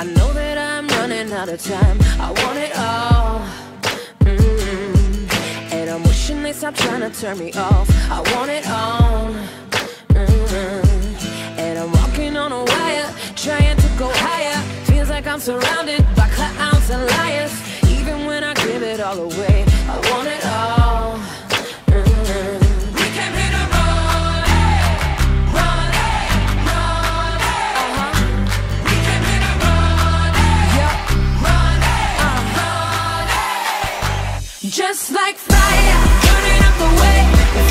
I know that I'm running out of time. I want it all. Mm -hmm. And I'm wishing they stop trying to turn me off. I want it all. Mm -hmm. And I'm walking on a wire, trying to go higher. Feels like I'm surrounded Just like fire, burning up the way,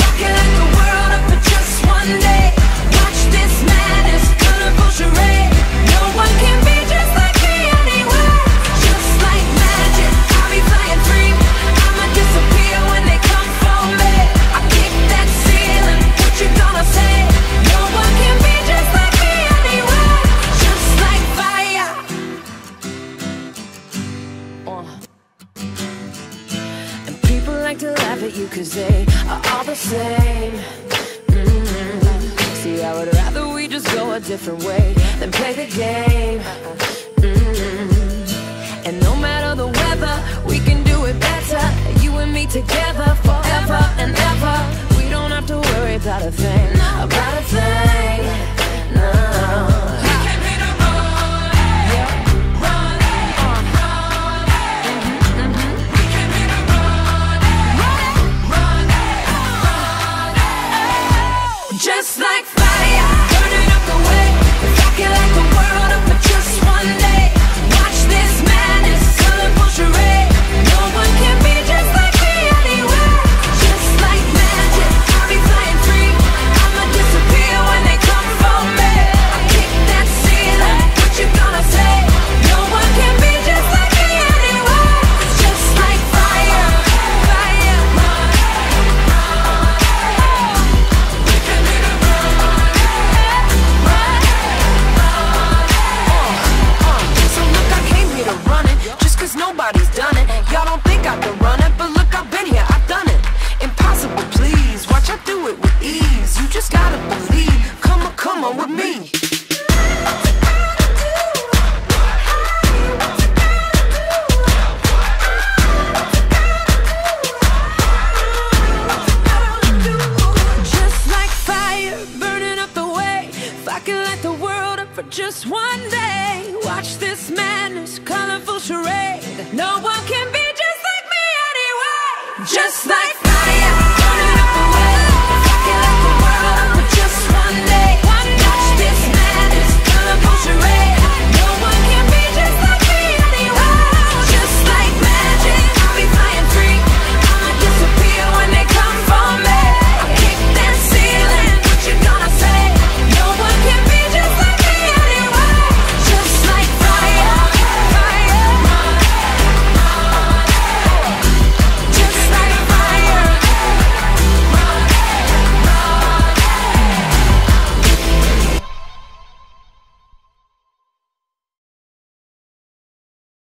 rocking like the world up for just one day. like to laugh at you cause they are all the same mm -hmm. See, I would rather we just go a different way than play the game just like nobody's done. Just one day, watch this madness, colorful charade. No one can be just like me anyway. Just like I.